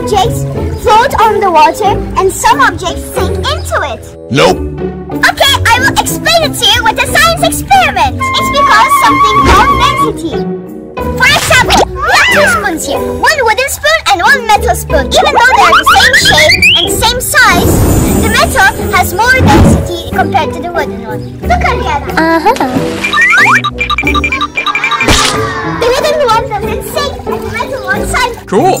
objects float on the water and some objects sink into it? Nope. Okay, I will explain it to you with a science experiment. It's because something called density. For example, we have two spoons here. One wooden spoon and one metal spoon. Even though they're the same shape and same size, the metal has more density compared to the wooden one. Look at that. Uh-huh. The wooden one doesn't sink and the metal one sinks. Cool.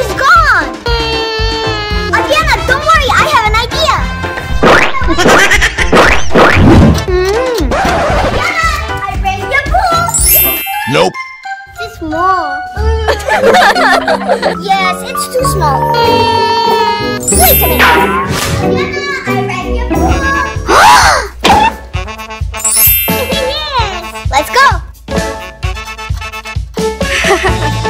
is gone. Adriana, don't worry. I have an idea. Adriana, I raised the pool. Nope. It's small. yes, it's too small. Wait a minute. Adriana, I your pool. yes. Let's go.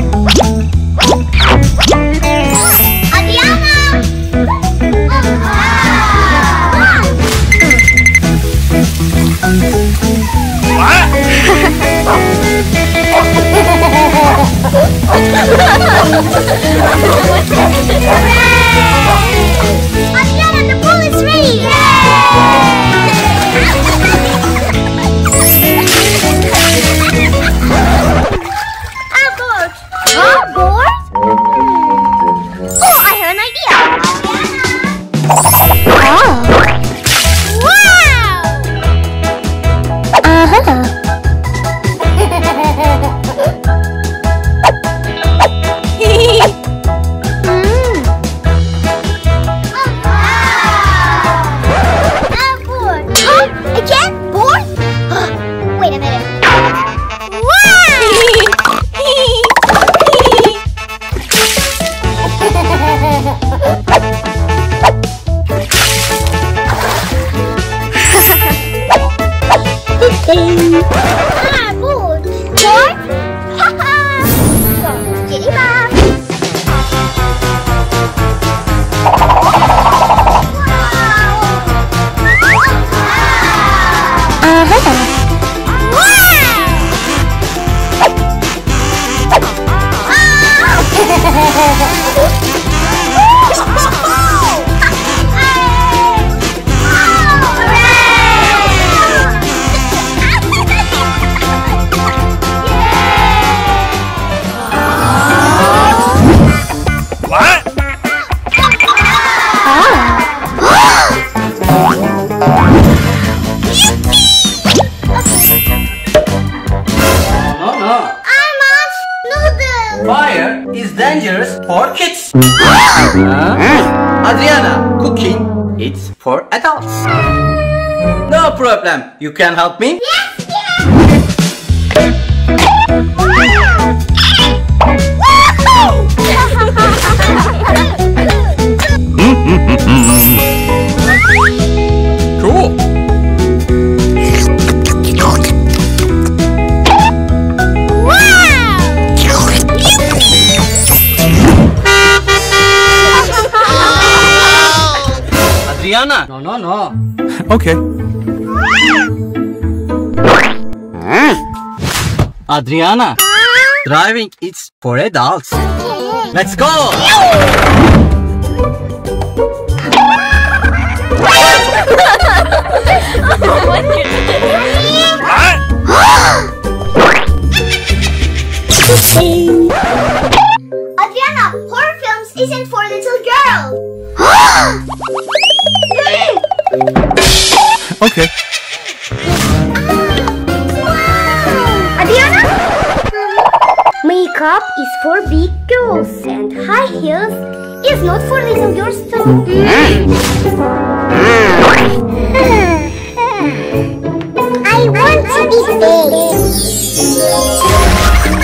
again? Huh? Adriana, cooking, it's for adults. No problem. You can help me? Yes, Okay. Adriana, driving is for adults. Let's go. Adriana, horror films isn't for little girls. Okay. Adriana? Makeup is for big girls and high heels is not for little girls too. I want to be big.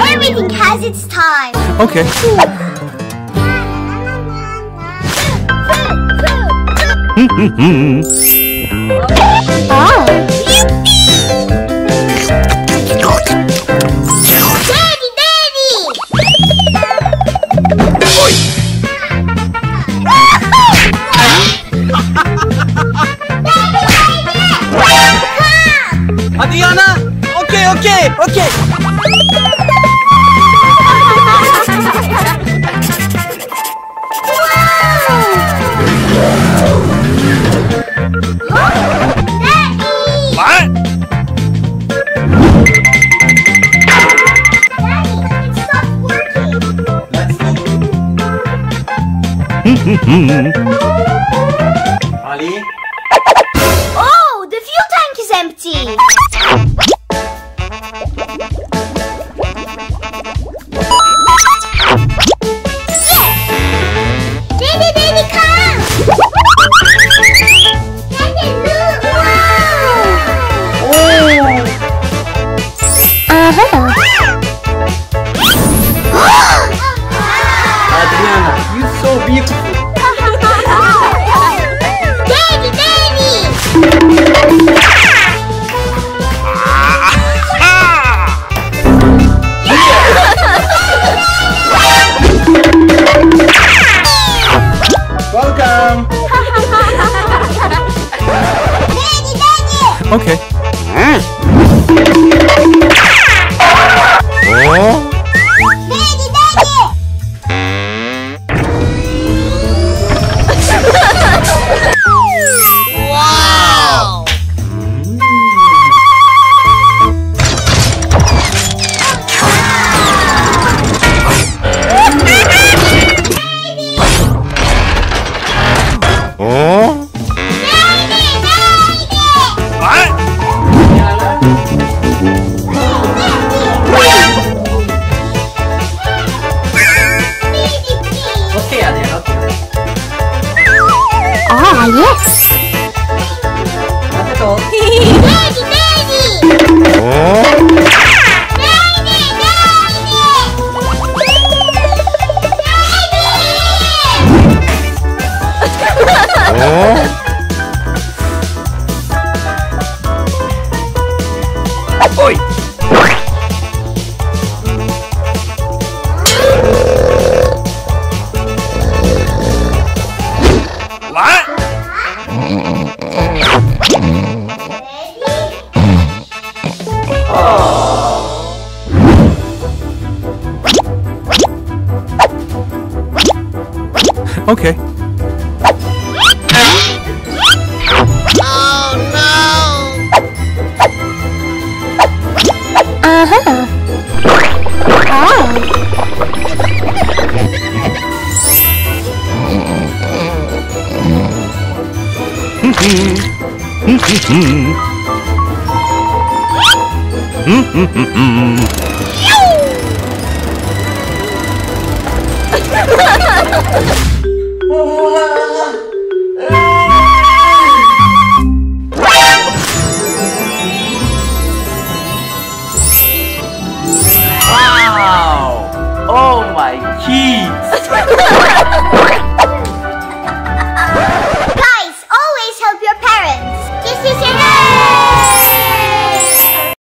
Everything has its time. Okay. Oh. Daddy, Okay, okay, okay. Daddy! What? Daddy, it stopped working. Let's see. Ali? Oh, the fuel tank is empty. Okay. Uh-huh. Ah. Wow! Oh my kids!